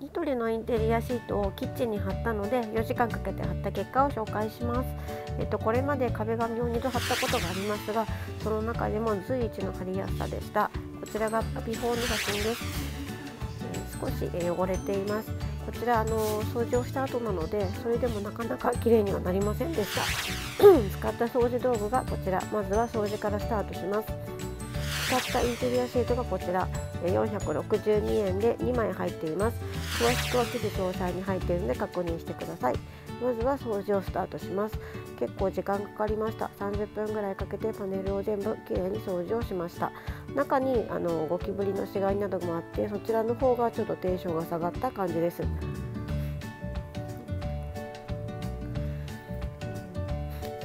ニトリのインテリアシートをキッチンに貼ったので4時間かけて貼った結果を紹介します。えっと、これまで壁紙を2度貼ったことがありますがその中でも随一の貼りやすさでした。こちらがビフォーの写真です、えー、少し、え汚れています。こちらあの掃除をした後なのでそれでもなかなか綺麗にはなりませんでした。使った掃除道具がこちら。まずは掃除からスタートします。使ったインテリアシートがこちら。462円で2枚入っています。詳しくは記事詳細に入っているので確認してください。まずは掃除をスタートします。結構時間かかりました。30分ぐらいかけてパネルを全部きれいに掃除をしました。中にあのゴキブリの死骸などもあってそちらの方がちょっとテンションが下がった感じです。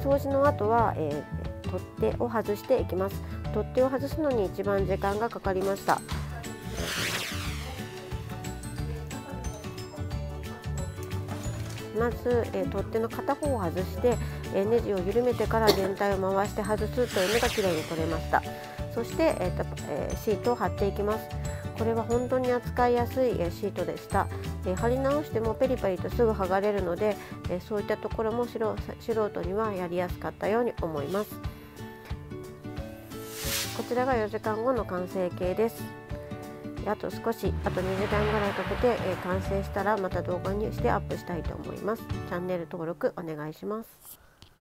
掃除の後は、えー、取っ手を外していきます。取っ手を外すのに一番時間がかかりました。まず、えー、取っ手の片方を外して、えー、ネジを緩めてから全体を回して外すというのがきれいに取れました。そして、えーとえー、シートを貼っていきます。これは本当に扱いやすいシートでした、え貼り直してもペリペリとすぐ剥がれるので、えそういったところも素人にはやりやすかったように思います。こちらが4時間後の完成形です。あと少しあと2時間ぐらいかけて、え完成したらまた動画にしてアップしたいと思います。チャンネル登録お願いします。